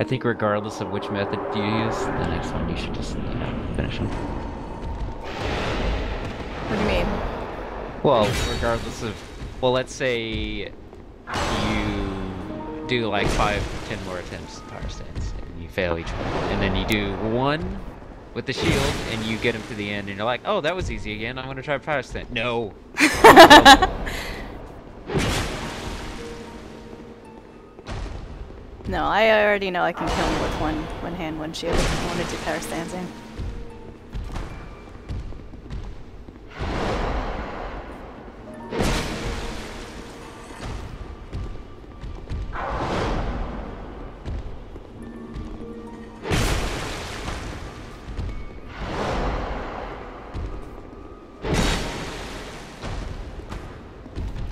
I think regardless of which method you use, the next one you should just, you know, finish them. What do you mean? Well, regardless of, well, let's say you do like five, ten more attempts at power stance, and you fail each one, and then you do one with the shield, and you get him to the end, and you're like, oh, that was easy again. I'm gonna try power stance. No. No, I already know I can kill him with one one hand, one shield. I want to power stancing.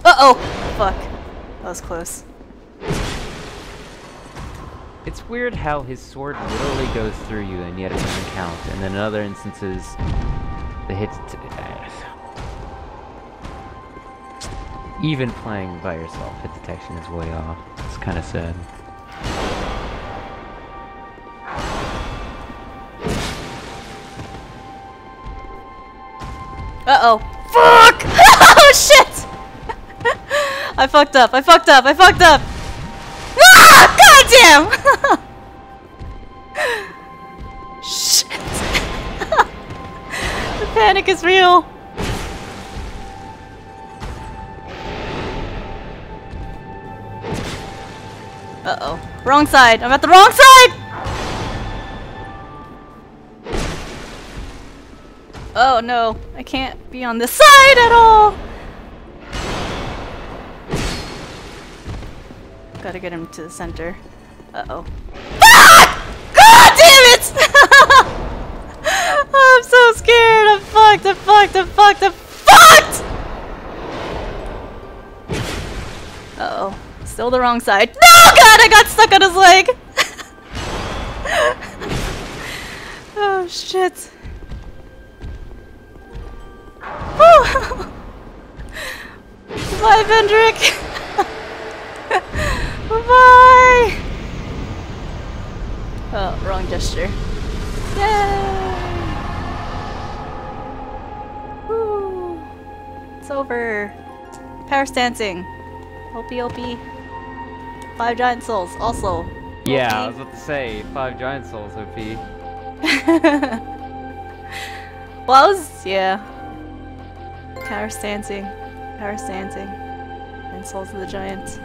Uh-oh! Fuck. That was close. It's weird how his sword literally goes through you and yet it doesn't count, and then in other instances, the hits. Even playing by yourself, hit detection is way off. It's kind of sad. Uh-oh. Fuck! oh, shit! I fucked up, I fucked up, I fucked up! Ah! God damn! shit! the panic is real! Uh-oh. Wrong side! I'm at the wrong side! Oh no, I can't be on this side at all! Gotta get him to the center. Uh-oh. God damn it! I'm so scared! I'm fucked! I'm fucked! I'm fucked! I'm fucked! Uh-oh. Still the wrong side. No! God! I got stuck on his leg! oh, shit. Bye, Vendrick! Bye! Oh, wrong gesture. Yay! Woo! It's over. Power stancing. OP OP. Five giant souls, also. Yeah, OP. I was about to say, five giant souls OP. well, I was, yeah. Power stancing. Power stancing. And Souls of the Giants.